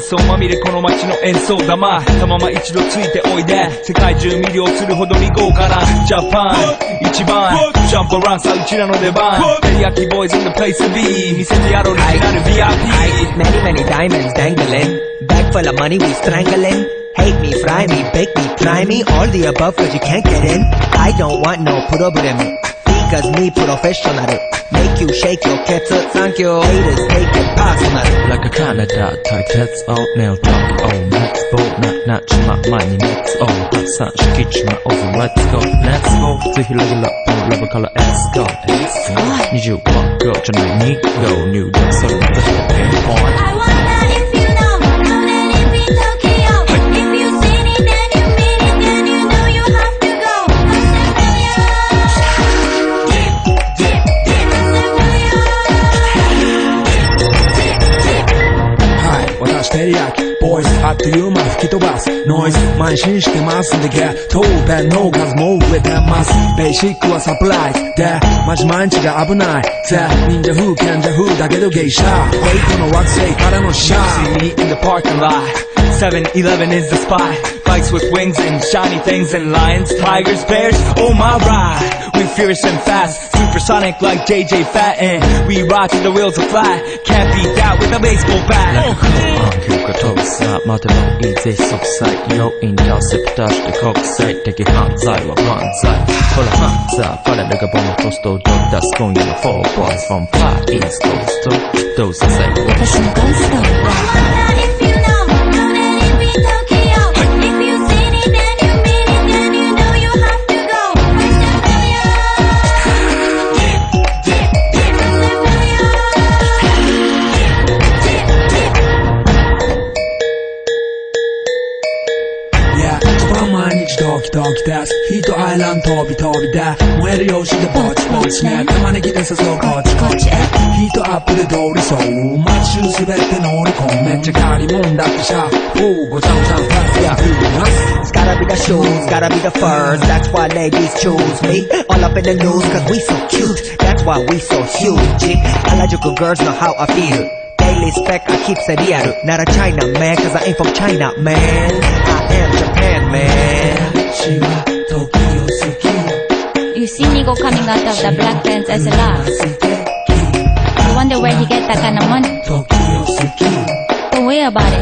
奏まみれこの街の演奏玉たまま一度ついておいで世界中魅了するほどに豪華なジャパン一番ジャンプランさうちらの出番テリヤキボーイズ in the place to be 見せてやろうオリジナル VIP Many, many diamonds dangling. Bag full of money, we strangling. Hate me, fry me, bake me, try me. All the above, cause you can't get in. I don't want no problem. Because me professional. Make you shake your cats thank you. Haters take it personal. Like a Canada type, that's all nail top. Oh, let's not not chima, money, let's go. That's such kitchen, over, let's go, let's go. To heal level up, level color, let's go. Let's go. 25, girl, tonight, need go, new dance, so that's the. I want Teriyaki Boyz attı yumak kitobas Noise. Manşiş temasındaki Toğu ben no gaz mov edemez Beşik kuva supplies De majmançı ga abunay Te ninja who kenja who da gedo geisha Wait on a rock say kara no sha See me in the parking lot. 7-Eleven is the spot. Bikes with wings and shiny things And lions, tigers, bears, oh my ride. We're furious and fast. Supersonic like JJ Fatten We ride till the wheels are flat. Can't beat that with a baseball bat. Oh, 暗が飛ぶさ待てばいいぜ即歳要インターセプターして国際的犯罪は犯罪ほらハンザーファレルがボムポストを出す今夜の4 boys from far east coast どうせ最後私のゴースト taki taki dash Heat to island tabi tabi da Moeru yoshi de botch botch snap たまにきてさそうこっちこっちへヒートアップで通りそう街中すべて乗り込むめっちゃ借りもんだってさおうごちゃごちゃファッヤー It's gotta be the shoes, gotta be the furs. That's why ladies choose me. All up in the news cause we so cute. That's why we so huge. 原宿 girls know how I feel. Daily spec, I keep it. Real. Not a China man, cause I ain't from China, man. I am Japan, man. You see Nigo coming out of the black pants as a laugh. You wonder where he get that kind of money. Don't worry about it.